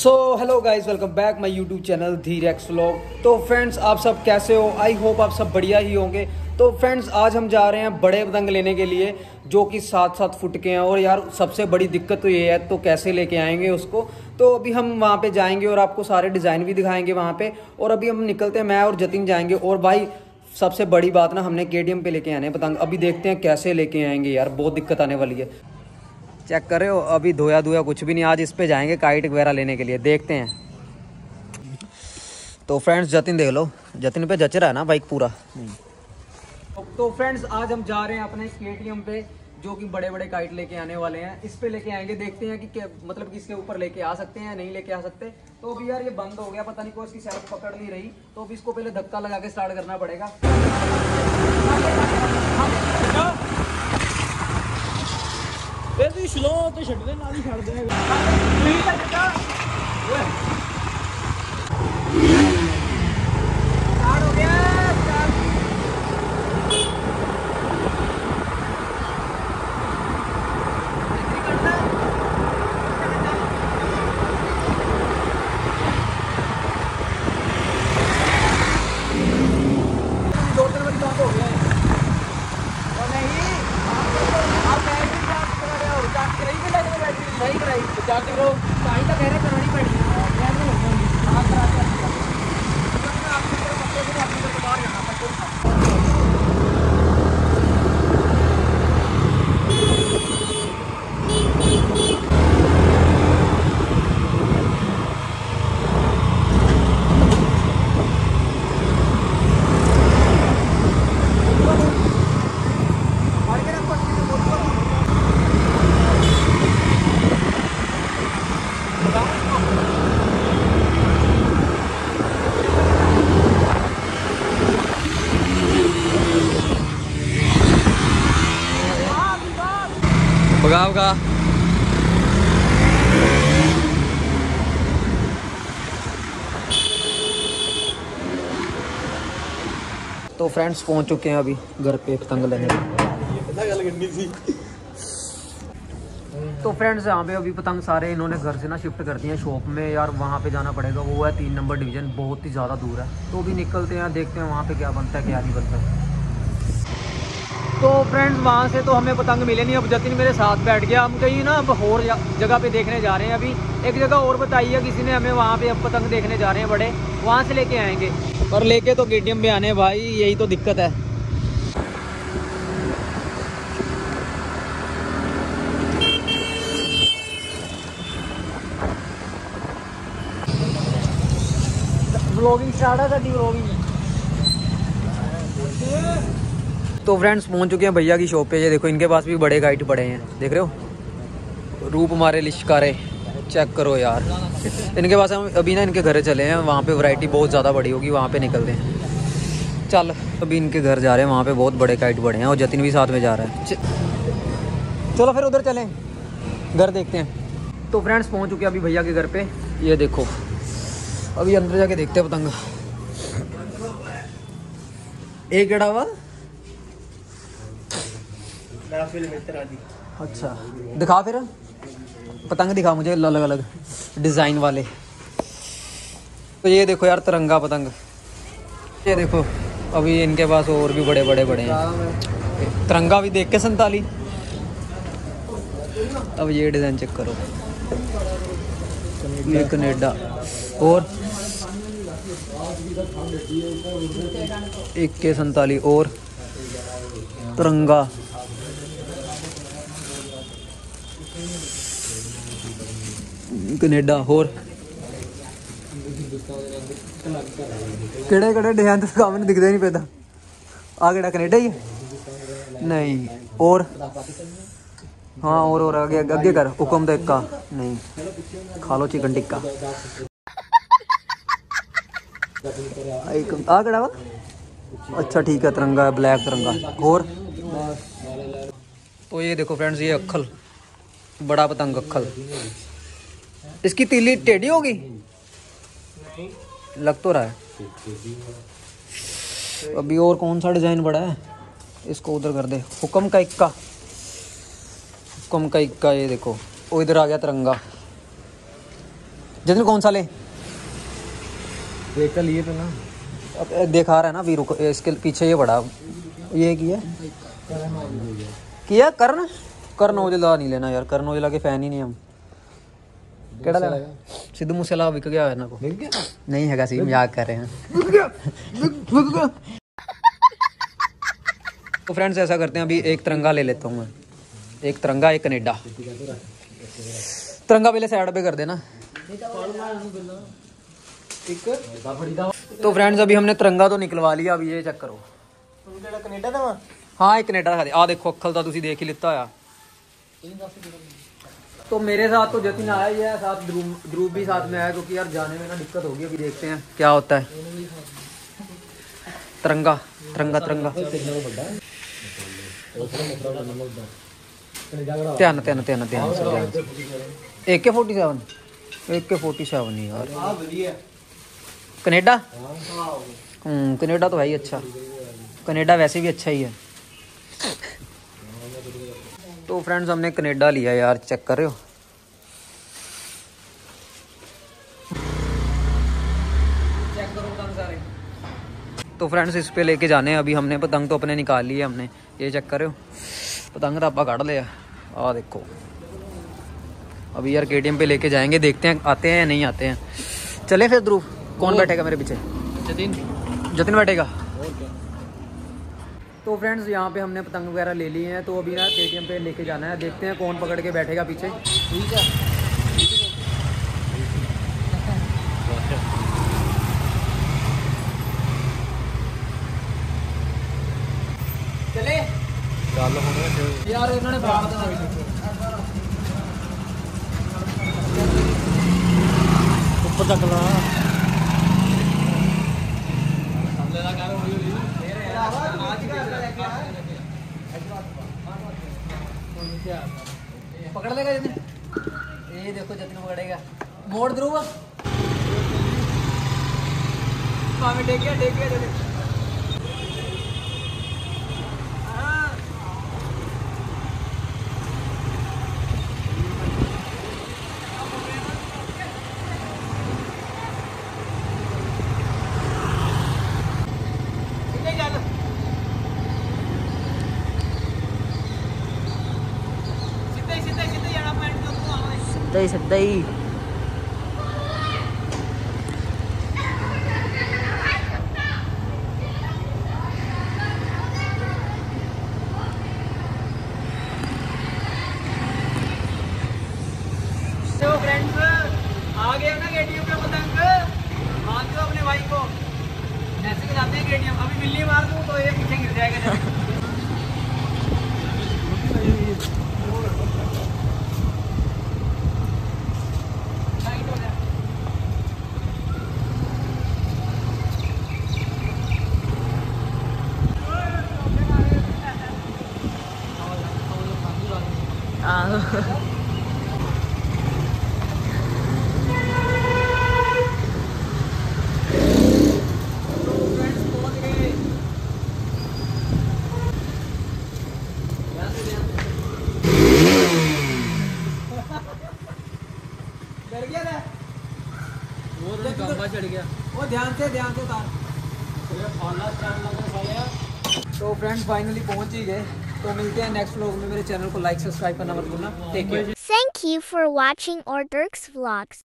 So hello guys welcome back my YouTube channel Dheer X vlog तो friends आप सब कैसे हो? आई होप आप सब बढ़िया ही होंगे। तो फ्रेंड्स आज हम जा रहे हैं बड़े पतंग लेने के लिए, जो कि सात सात फुट के हैं। और यार, सबसे बड़ी दिक्कत तो ये है तो कैसे लेके आएँगे उसको? तो अभी हम वहाँ पे जाएँगे और आपको सारे डिज़ाइन भी दिखाएँगे वहाँ पे। और अभी हम निकलते हैं, मैं और जतिन जाएँगे। और भाई, सबसे बड़ी बात ना, हमने के पे लेके आने पतंग। अभी देखते हैं कैसे लेके आएँगे यार, बहुत दिक्कत आने वाली है। चेक कर रहे हो? अभी धोया धोया कुछ भी नहीं, आज इस पे जाएँगे काइट वगैरह लेने के लिए। देखते हैं। तो फ्रेंड्स जतिन देख लो। जतिन पे जच रहा है ना बाइक पूरा? तो फ्रेंड्स आज हम जा रहे हैं अपने के पे, जो कि बड़े बड़े काइट लेके आने वाले हैं। इस पे लेके आएँगे, देखते हैं कि क्या मतलब कि इसके ऊपर लेके आ सकते हैं, नहीं लेके आ सकते। तो अभी यार ये बंद हो गया, पता नहीं कोई इसकी सेल्फ पकड़ नहीं रही। तो अभी इसको पहले धक्का लगा के स्टार्ट करना पड़ेगा। ਵੀ ਸਲੋ ਤੇ ਛੱਡਦੇ ਨਾਲ ਹੀ ਛੱਡਦੇ ਤੁਸੀਂ ਤਾਂ ਕਿੱਦਾਂ का तो फ्रेंड्स पहुँच चुके हैं अभी घर पे पतंग लेने। तो फ्रेंड्स यहाँ पे अभी पतंग सारे इन्होंने घर से ना शिफ्ट कर दिए शॉप में। यार, वहाँ पे जाना पड़ेगा। वो है तीन नंबर डिवीज़न बहुत ही ज़्यादा दूर है। तो भी निकलते हैं, देखते हैं वहाँ पे क्या बनता है, क्या नहीं बनता। है तो फ्रेंड्स वहाँ से तो हमें पतंग मिले नहीं। अब जतिन मेरे साथ बैठ गया। हम कहीं ना अब और जगह पे देखने जा रहे हैं। अभी एक जगह और बताइए किसी ने हमें वहाँ पे अब पतंग देखने जा रहे हैं बड़े, वहाँ से लेके आएँगे। और लेके तो के में आने भाई, यही तो दिक्कत है। ब्लॉगिंग स्टार्ट है साडी तो फ्रेंड्स पहुँच चुके हैं भैया की शॉप पे। ये देखो, इनके पास भी बड़े गाइड पड़े हैं। देख रहे हो? रूप मारे लिशकारे। चेक करो यार। इनके पास हम अभी ना इनके घर चले हैं। वहाँ पे वैरायटी बहुत ज़्यादा बड़ी होगी, वहाँ पे निकलते हैं। चल, अभी इनके घर जा रहे हैं। वहाँ पे बहुत बड़े काइट बड़े हैं और जतिन भी साथ में जा रहा है। चलो फिर उधर चलें। घर देखते हैं। तो फ्रेंड्स पहुँच चुके हैं अभी भैया के घर पे। ये देखो। अभी अंदर जाके देखते हैं पतंग। एक गड़ा हुआ। अच्छा। दिखा फिर। पतंग दिखा मुझे अलग अलग डिज़ाइन वाले। तो ये देखो यार, तिरंगा पतंग। ये देखो, अभी इनके पास और भी बड़े बड़े बड़े हैं। तिरंगा भी देख के संताली। अब ये डिज़ाइन चेक करो। ये कनेडा। और? एक के संताली और। तिरंगा। ਕੈਨੇਡਾ ਹੋਰ ਕਿਹੜੇ ਕਿਹੜੇ ਡਿਜ਼ਾਈਨ ਦਿਖਾ ਮੈਨੂੰ ਦਿਖਦੇ ਨਹੀਂ ਪੈਦਾ ਆ ਕਿਹੜਾ ਕੈਨੇਡਾ ਹੀ ਹੈ ਨਹੀਂ और हाँ और और आगे आगे कर हुक्म तो इक्का नहीं खा लो चिकन टिक्का एक आ केड़ा वा अच्छा ठीक है तिरंगा है ब्लैक तिरंगा और तो ये देखो फ्रेंड्स ये अक्खल बड़ा पतंग अक्खल इसकी तीली टेढ़ी होगी? लग तो रहा है। अभी और कौन सा डिज़ाइन बड़ा है? इसको उधर कर दे। हुक्म का इक्का। हुक्म का इक्का ये देखो। वो इधर आ गया तिरंगा। जतिन कौन सा ले? देखा लिए थे ना। अब दिखा रहा है ना अभी रुको इसके पीछे ये बड़ा। ये किया किया? कर्ण? कर्ण औजला नहीं लेना यार। कर्ण औजला के फ़ैन ही नहीं हम। केड़ा लेना सिद्धू मूसेवाला विक गया है ना को देख गया नहीं हैगा सी मजाक कर रहे हैं तो फ्रेंड्स ऐसा करते हैं अभी एक तिरंगा ले लेता हूँ मैं एक तिरंगा एक कनेडा तिरंगा पहले साइड पे कर देना एक बड़ी दा तो फ्रेंड्स अभी हमने तिरंगा तो निकलवा लिया अब ये चेक करो ਤੂੰ ਜਿਹੜਾ ਕੈਨੇਡਾ ਦਾ ਵਾ हाँ एक कनेडा दिखा दे आ देखो अक्खल तो तुसी देख ही लिता होया तो मेरे साथ तो जतिन आया ही है साथ ध्रुव भी साथ में आया क्योंकि यार जाने में ना दिक्कत होगी अभी देखते हैं क्या होता है। तिरंगा तिरंगा तिरंगा। ध्यान ध्यान ध्यान ध्यान से एक के फोर्टी सेवन एक के फोर्टी सेवन यार कनेडा हाँ, हाँ। हम्म, कनेडा तो है ही अच्छा। कनेडा वैसे भी अच्छा ही है। तो फ्रेंड्स हमने कनेडा लिया यार चेक कर रहे हो? चेक करो पतंग सारे। तो फ्रेंड्स इस पे लेके जाने हैं अभी हमने पतंग तो अपने निकाल लिए हमने। ये चेक कर रहे हो? पतंग तो आप कढ़ लिया। आ देखो। अभी यार के पे लेके जाएँगे देखते हैं आते हैं या नहीं आते हैं। चले फिर ध्रुव। कौन बैठेगा मेरे पीछे? जतिन। जतिन बैठेगा। तो फ्रेंड्स यहाँ पे हमने पतंग वगैरह ले ली हैं तो अभी ना पेटीएम पे लेके जाना है। देखते हैं कौन पकड़ के बैठेगा पीछे। ठीक है। चले। यार ऊपर तक ला। पकड़ लेगा जितने। ये देखो जितने पकड़ेगा। मोड़ ध्रुव। हमें टेक गया टेक गया đi xịt đi. ध्यान से ध्यान से तो फ्रेंड फाइनली पहुँच ही गए। तो मिलते हैं नेक्स्ट व्लॉग में। मेरे चैनल को लाइक सब्सक्राइब करना मत भूलना। थैंक यू फॉर वॉचिंग और watching व्लॉग्स.